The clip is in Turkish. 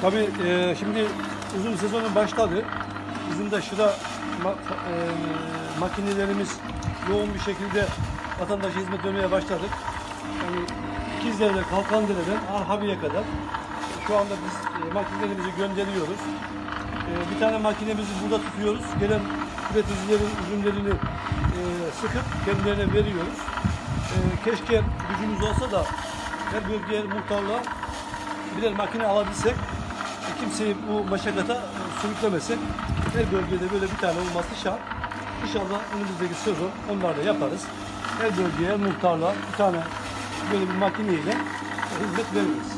Tabii e, şimdi uzun sezonun başladı. Bizim de şıra ma- e, makinelerimiz yoğun bir şekilde vatandaşa hizmet vermeye başladık. Yani İkizler'de Kalkandere'den Arhavi'ye kadar şu anda biz e, makinelerimizi gönderiyoruz. E, bir tane makinemizi burada tutuyoruz. Gelen üreticilerin ürünlerini e, sıkıp kendilerine veriyoruz. E, keşke gücümüz olsa da her bölgeye muhtarlığa birer makine alabilsek kimseyi bu meşakkata e, sürüklemesek her bölgede böyle bir tane olması şart. İnşallah önümüzdeki sezon onları da yaparız. Her bölgeye muhtarlığa bir tane böyle bir makineyle hizmet veririz.